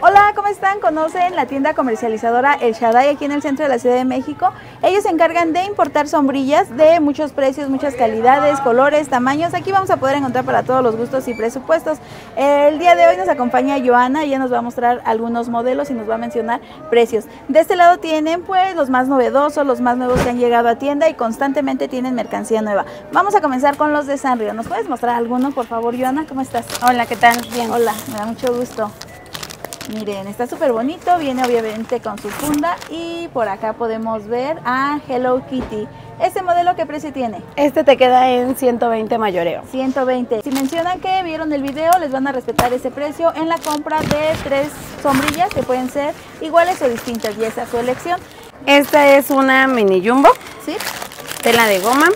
Hola, ¿cómo están? ¿Conocen la tienda comercializadora El Shaddai aquí en el centro de la Ciudad de México? Ellos se encargan de importar sombrillas de muchos precios, muchas calidades, colores, tamaños. Aquí vamos a poder encontrar para todos los gustos y presupuestos. El día de hoy nos acompaña Joana, ella nos va a mostrar algunos modelos y nos va a mencionar precios. De este lado tienen pues los más novedosos, los más nuevos que han llegado a tienda y constantemente tienen mercancía nueva. Vamos a comenzar con los de Sanrio. ¿Nos puedes mostrar alguno, por favor, Joana? ¿Cómo estás? Hola, ¿qué tal? Bien. Hola, me da mucho gusto. Miren, está súper bonito, viene obviamente con su funda y por acá podemos ver a Hello Kitty. ¿Este modelo qué precio tiene? Este te queda en 120 mayoreo. 120. Si mencionan que vieron el video, les van a respetar ese precio en la compra de tres sombrillas que pueden ser iguales o distintas y esa es su elección. Esta es una mini jumbo. ¿Sí? Tela de goma.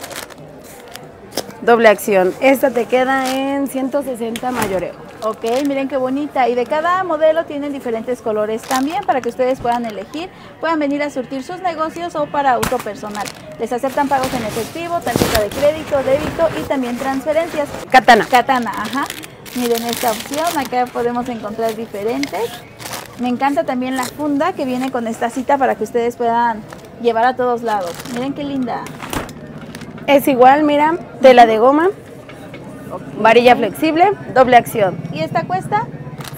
Doble acción. Esta te queda en 160 mayoreo. Ok, miren qué bonita. Y de cada modelo tienen diferentes colores también para que ustedes puedan elegir. Puedan venir a surtir sus negocios o para uso personal. Les aceptan pagos en efectivo, tarjeta de crédito, débito y también transferencias. Katana. Katana, ajá. Miren esta opción, acá podemos encontrar diferentes. Me encanta también la funda que viene con esta cita para que ustedes puedan llevar a todos lados. Miren qué linda. Es igual, mira, tela de goma. Varilla flexible, doble acción. ¿Y esta cuesta?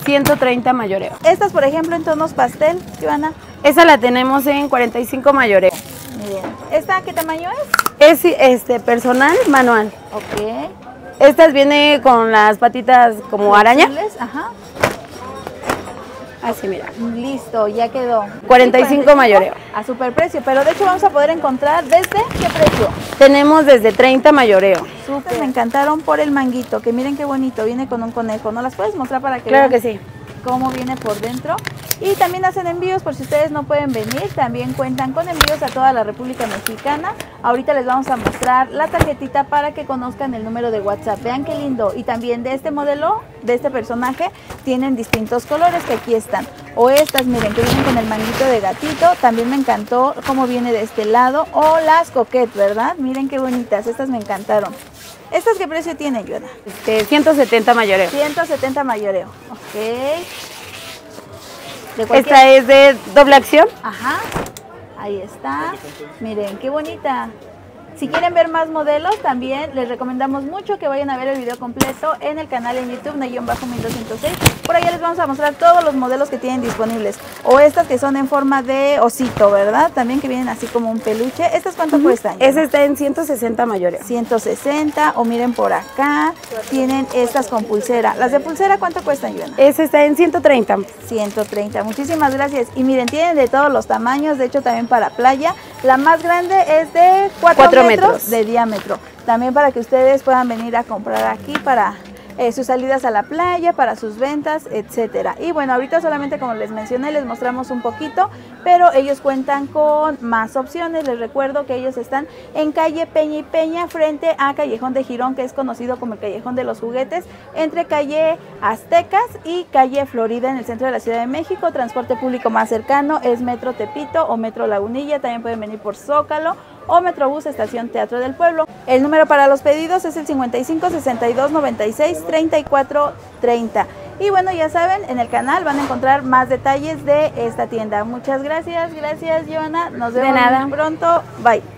130 mayoreo. Estas, por ejemplo, en tonos pastel, Joana. Esa la tenemos en 45 mayoreo. Miren. ¿Esta qué tamaño es? Es este personal manual. Ok. Estas viene con las patitas como araña. Ajá. Así, mira. Listo, ya quedó. 45 mayoreo. A super precio, pero de hecho vamos a poder encontrar desde qué precio. Tenemos desde 30 mayoreo. Súper. Me encantaron por el manguito, que miren qué bonito, viene con un conejo. ¿No las puedes mostrar para que Claro vean que sí. cómo viene por dentro? Y también hacen envíos por si ustedes no pueden venir, también cuentan con envíos a toda la República Mexicana. Ahorita les vamos a mostrar la tarjetita para que conozcan el número de WhatsApp. Vean qué lindo. Y también de este modelo, de este personaje, tienen distintos colores que aquí están. O estas, miren, que vienen con el manguito de gatito. También me encantó cómo viene de este lado. O las coquettes, ¿verdad? Miren qué bonitas. Estas me encantaron. ¿Estas qué precio tienen? Este, 170 mayoreo. 170 mayoreo. Ok. De cualquier- Esta es de doble acción. Ajá, ahí está. Miren, qué bonita. Si quieren ver más modelos, también les recomendamos mucho que vayan a ver el video completo en el canal en YouTube, Bajo 1206. Por allá les vamos a mostrar todos los modelos que tienen disponibles. O estas que son en forma de osito, ¿verdad? También que vienen así como un peluche. ¿Estas cuánto cuestan? Esa está en 160 mayoreo. 160 o miren por acá, tienen estas con pulsera. ¿Las de pulsera cuánto cuestan, Joana? Esa está en 130. 130. Muchísimas gracias. Y miren, tienen de todos los tamaños, de hecho también para playa. La más grande es de 4 Cuatro metros, de diámetro. También para que ustedes puedan venir a comprar aquí para eh, sus salidas a la playa, para sus ventas, etcétera. Y bueno, ahorita solamente como les mencioné, les mostramos un poquito, pero ellos cuentan con más opciones. Les recuerdo que ellos están en calle Peña y Peña, frente a Callejón de Girón, que es conocido como el Callejón de los Juguetes, entre calle Aztecas y calle Florida en el centro de la Ciudad de México. Transporte público más cercano es Metro Tepito o Metro Lagunilla. También pueden venir por Zócalo o Metrobús Estación Teatro del Pueblo. El número para los pedidos es el 55 62 96 34 30. Y bueno, ya saben, en el canal van a encontrar más detalles de esta tienda. Muchas gracias, gracias Joana. Nos De vemos nada. pronto. Bye.